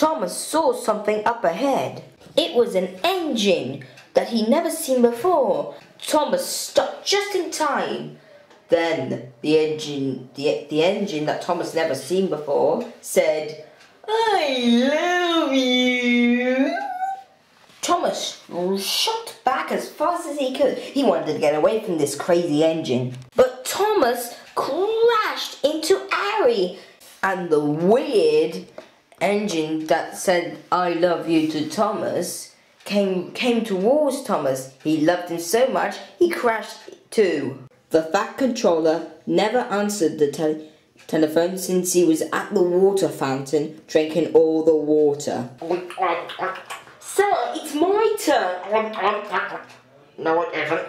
Thomas saw something up ahead. It was an engine that he never seen before. Thomas stopped just in time. Then the engine, the, the engine that Thomas never seen before, said, I love you. Thomas shot back as fast as he could. He wanted to get away from this crazy engine. But Thomas crashed into Arry. And the weird engine that said I love you to Thomas came came towards Thomas. He loved him so much he crashed too. The Fat Controller never answered the tele telephone since he was at the water fountain drinking all the water. Sir, it's my turn. No, it isn't.